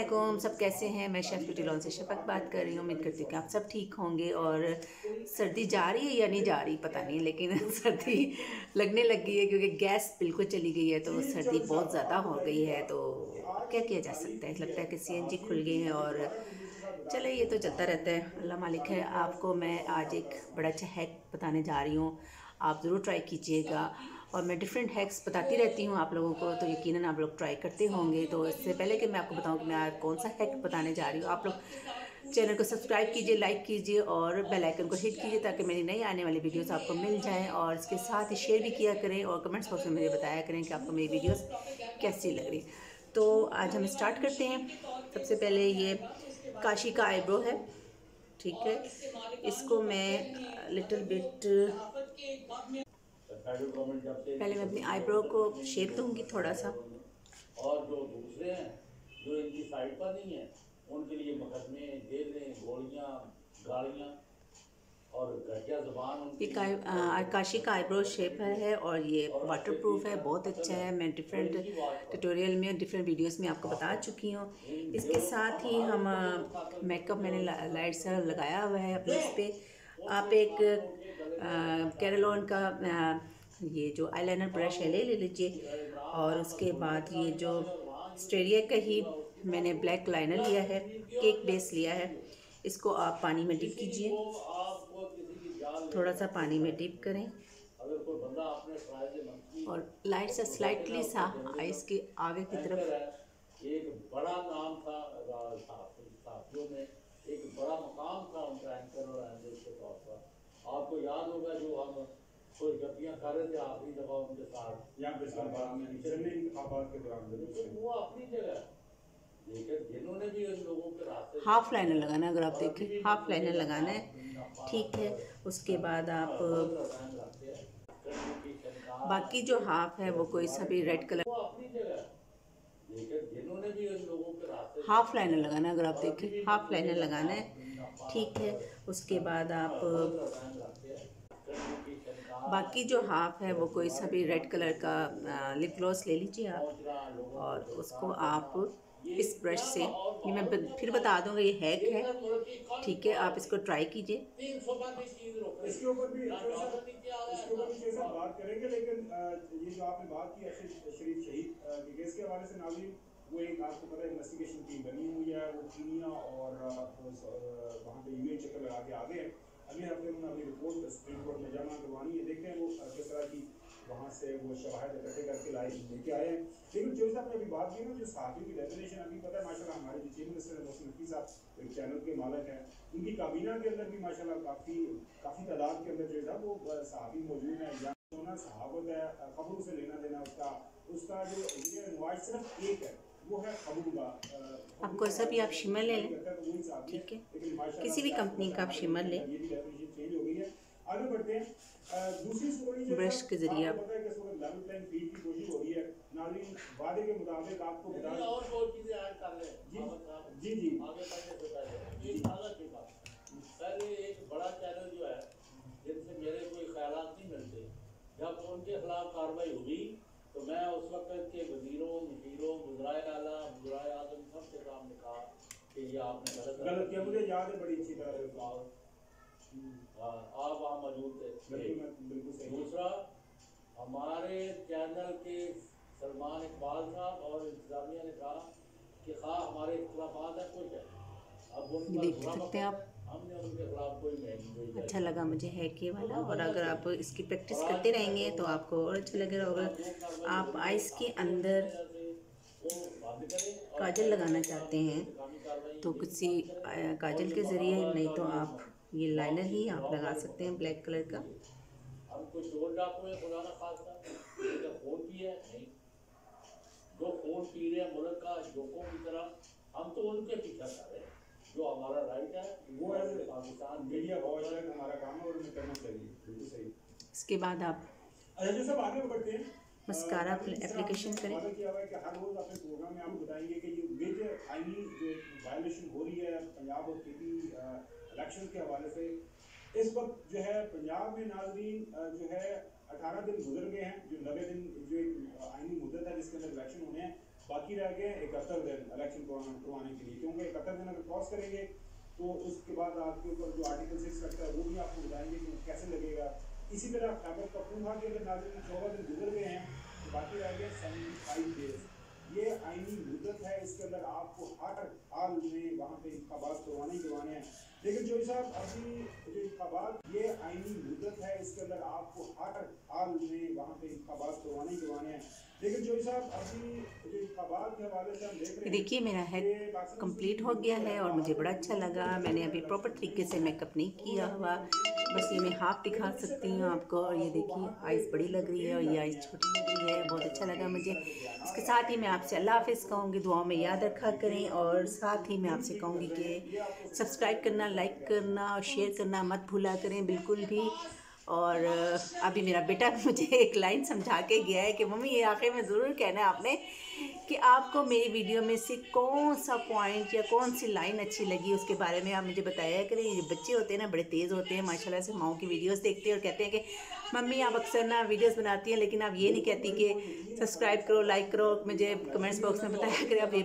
असलम सब कैसे हैं? मैं शेफ़ ब्यूटी लॉन से शपक बात कर रही हूँ। उम्मीद करती हूँ कि आप सब ठीक होंगे और सर्दी जा रही है या नहीं जा रही, पता नहीं, लेकिन सर्दी लगने लग गई है क्योंकि गैस बिल्कुल चली गई है तो सर्दी बहुत ज़्यादा हो गई है तो क्या किया जा सकता है? लगता है कि सीएनजी खुल गई है और चले, ये तो चलता रहता है। अल्लाह मालिक है, आपको मैं आज एक बड़ा अच्छा हैक बताने जा रही हूँ। आप ज़रूर ट्राई कीजिएगा। और मैं डिफरेंट हैक्स बताती रहती हूँ आप लोगों को तो यकीन आप लोग ट्राई करते होंगे। तो इससे पहले कि मैं आपको बताऊँ कि मैं कौन सा हैक बताने जा रही हूँ, आप लोग चैनल को सब्सक्राइब कीजिए लाइक कीजिए और बेल आइकन को हिट कीजिए ताकि मेरी नई आने वाली वीडियोस आपको मिल जाएँ और इसके साथ ही शेयर भी किया करें और कमेंट्स बॉक्स में मुझे बताया करें कि आपको मेरी वीडियोस कैसी लग रही तो आज हम स्टार्ट करते हैं। सबसे पहले ये काशी का आईब्रो है, ठीक है। इसको मैं लिटिल बिट पहले मैं अपनी आईब्रो को शेप दूँगी थोड़ा सा। और जो दूसरे हैं जो इनकी साइड पर नहीं है उनके लिए मुकदमे जेलें गोलियाँ गाड़ियाँ और घटिया जबान ये काशी का आईब्रो शेप है और ये वाटर प्रूफ है बहुत अच्छा है। मैं डिफरेंट ट्यूटोरियल में डिफरेंट वीडियोस में आपको बता चुकी हूँ। इसके साथ ही हम मेकअप मैंने लाइट सा लगाया हुआ है अपने इस पर आप एक कैरलोन का ये जो आईलाइनर ब्रश है, ले ले लीजिए। और उसके बाद ये जो स्टेरिया का ही मैंने ब्लैक लाइनर लिया है केक बेस लिया है। इसको आप पानी में डिप कीजिए। थोड़ा सा पानी में डिप करें। और लाइट से स्लाइटली सा आइस के आगे की तरफ़। एक बड़ा नाम था, साथियों में एक बड़ा मकाम था उनका एंकर और के तौर पर। आपको याद होगा जो हम कोई गलतियाँ कर रहे थे आखिरी दफ़ा उनके साथ। यहाँ पे इंतबात के दौरान वो अपनी जगह हाफ़ लाइनर लगाना है अगर आप देखें हाफ़ लाइनर लगाना है। ठीक है उसके बाद आप बाकी जो हाफ़ है वो कोई सा भी रेड कलर हाफ़ लाइनर लगाना है अगर आप देखें हाफ़ लाइनर लगाना है। ठीक है उसके बाद आप बाकी जो हाफ़ है वो कोई सा भी रेड कलर का लिप ग्लॉस ले लीजिए आप। और उसको आप इस ब्रश से, ये मैं फिर बता दूँगा ये हैक है। ठीक है, आप इसको ट्राई कीजिए। नाजिन वो एक आपको पता है इन्वेस्टिगेशन टीम बनी हुई है, वो और वहाँ पे यूएन चक्कर लगा के आ गए हैं। अगले हफ़्ते उन्होंने अपनी रिपोर्ट सुप्रीम कोर्ट में जमा करवानी है। देखते हैं वो किस तरह की वहाँ से वो शवाहद इकट्ठे करके लाए, लेके आए हैं। लेकिन जो साहब ने अभी बात की ना जो साथियों की डेफिनेशन अभी पता है, माशाल्लाह हमारे जो चीफ मिनिस्टर मोहसिन नकवी साहब, एक चैनल के मालक हैं। उनकी काबीना के अंदर भी माशाल्लाह काफ़ी काफ़ी तादाद के अंदर जो है वो सहाबी मौजूद है। या होना सहाबत है खबरों से लेना देना उसका उसका जो सिर्फ़ एक है। आप कोई सा भी आप शिमर ले लें। ठीक है। किसी भी कंपनी का आप शिमर लें। ब्रश के ज़रिए आप। आपको जिनसे मेरे कोई ख्याल नहीं मिलते जब उनके खिलाफ कार्रवाई हुई तो मैं उस वक्त के वजीरों मशीरों गुजराए आला गुजराए आज़म सब के सामने कहा कि ये आपने गलत गलत किया मुझे याद है बड़ी अच्छी तरह हाँ, आप वहाँ मौजूद थे। दूसरा हमारे चैनल के सलमान इकबाल साहब और इंतजामिया ने कहा कि खा हमारे है कुछ है। अब देख सकते हैं आप। अच्छा लगा मुझे है कि वाला और अगर आप इसकी प्रैक्टिस करते रहेंगे तो आपको और अच्छा लगेगा अगर आप आइस के अंदर काजल लगाना चाहते हैं। तो किसी काजल के ज़रिए नहीं तो आप ये लाइनर ही आप लगा सकते हैं ब्लैक कलर का। जो खून पी रहे हैं मुल्क का जोकों की तरह हम तो उनके पीछे कर रहे हैं। जो हमारा राइट है वो है पाकिस्तान मीडिया वॉच है हमारा काम है और करना चाहिए। इसके बाद आप अच्छा जो सब आगे बढ़ते हैं। मस्कारा एप्लीकेशन करें। इस वक्त जो है पंजाब में नाजरीन जो है अठारह दिन गुजर गए हैं, जो नबे दिन जो आईनी मुद्दत है, जिसके अंदर इलेक्शन होने हैं, बाकी रह गए इकहत्तर दिन इलेक्शन करवाने के लिए। क्योंकि इकहत्तर दिन अगर क्रॉस करेंगे तो उसके बाद आपके ऊपर जो आर्टिकल सिक्स लगता है वो भी आपको बताएँगे कि कैसे लगेगा इसी तरह खैबर पखतूनखा के अगर नाजर चौदह दिन गुजर गए हैं तो बाकी रह गए सेवेंटी फाइव डेज़ ये आईनी मुद्दत है, इसके अंदर आपको हर हाल में वहाँ पे इंतबात करवाने करवाने हैं। लेकिन जो साहब, अभी जो इंतबात ये आईनी मुद्दत है, इसके अंदर आपको हर हाल में वहाँ पे इंतबात करवाने करवाने हैं। देखिए मेरा हेड कंप्लीट हो गया है और मुझे बड़ा अच्छा लगा। मैंने अभी प्रॉपर तरीके से मेकअप नहीं किया हुआ। बस ये मैं हाफ़ दिखा सकती हूँ आपको और ये देखिए आइज़ बड़ी लग रही है और ये आइज़ छोटी लग रही है। बहुत अच्छा लगा मुझे। इसके साथ ही मैं आपसे अल्लाह हाफिज़ कहूँगी दुआओं में याद रखा करें और साथ ही मैं आपसे कहूँगी कि सब्सक्राइब करना लाइक करना और शेयर करना मत भूला करें। बिल्कुल भी और अभी मेरा बेटा मुझे एक लाइन समझा के गया है कि, मम्मी, ये आखिर में ज़रूर कहना है आपने कि आपको मेरी वीडियो में से कौन सा पॉइंट या कौन सी लाइन अच्छी लगी? उसके बारे में आप मुझे बताया करें ये बच्चे होते हैं ना, बड़े तेज़ होते हैं, माशाल्लाह से माओ की वीडियोस देखते हैं और कहते हैं कि, मम्मी, आप अक्सर ना वीडियोस बनाती हैं, लेकिन आप ये नहीं कहती कि सब्सक्राइब करो लाइक करो, मुझे कमेंट्स बॉक्स में बताया करें, आप ये